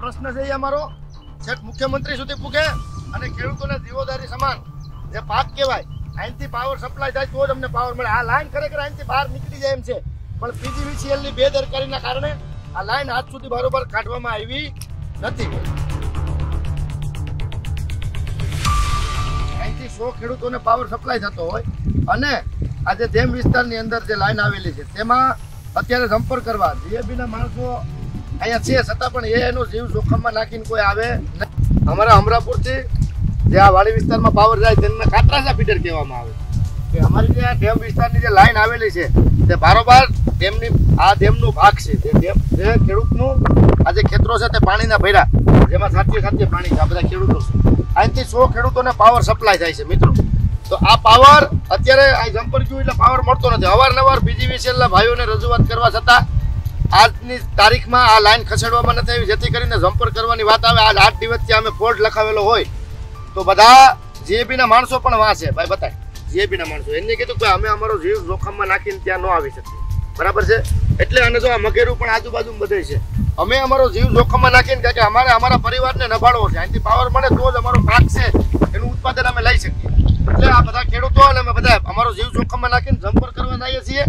પ્રશ્ન છે એ અમારો. છેક મુખ્યમંત્રી સુધી પૂગે અને ખેડૂતોને જીવોદારી સમાન. જે પાક કહેવાય, અહીંથી પાવર સપ્લાય થાય તો જ અમને પાવર મળે. આ લાઈન ખરેખર અહીંથી બહાર નીકળી જાય એમ છે. પણ પીજીવીસીએલની બેદરકારીના કારણે આ લાઈન આજ સુધી બરોબર કાઢવામાં આવી નથી. અહીંથી સો ખેડૂતોને પાવર સપ્લાય થતો હોય અને આજે ધેમ વિસ્તારની અંદર જે લાઈન આવેલી છે, તેમાં અત્યારે સંપર્ક કરવા જીએબીના માણસો અહીંયા છે છતાં પણ એ એનો જીવ જોખમમાં નાખીને કોઈ આવે. અમારા અમરાપુરથી જે આ વાડી વિસ્તારમાં પાવર જાય તેને કાતરાસા ફીડર કહેવામાં આવે. કે અમારી જે આ ડેમ વિસ્તારની જે લાઈન આવેલી છે, તે બારોબાર ડેમની આ ડેમનો ભાગ છે. તે ડેમ જે ખેડૂતનું આ જે ખેતરો છે તે પાણીના ભર્યા. જેમાં સાચી સાચી પાણી છે, આ બધા ખેડૂતો છે. અહીંથી સો ખેડૂતોને પાવર સપ્લાય થાય છે, મિત્રો. તો આ પાવર અત્યારે આ જમ્પર ગયું એટલે પાવર મળતો નથી. અવારનવાર બીજીવીસીએલના ભાઈઓને રજૂઆત કરવા છતાં આજની તારીખમાં આ લાઈન ખસેડવામાં નથી આવી. જેથી કરીને જમ્પર કરવાની વાત આવે. આજ આઠ દિવસથી અમે ફોલ્ટ લખાવેલો હોય. તો બધા જીએબીના માણસો પણ વાંચે ભાઈ, બતાય. જીએબીના માણસો. એમને કીધું કે અમે અમારો જીવ જોખમમાં નાખીને ત્યાં ન આવી શકીએ. બરાબર છે? એટલે અને જો આ મગેરું પણ આજુબાજુ બધે છે. અમે અમારો જીવ જોખમમાં નાખીને કારણ કે અમારે અમારા પરિવારને નભાડવો છે. અહીંથી પાવર મળે તો જ અમારો પાક છે. એનું ઉત્પાદન અમે લઈ શકીએ. એટલે આ બધા ખેડૂતો અને અમે બધા અમારો જીવ જોખમમાં નાખીને જમ્પર કરવા જઈએ છીએ.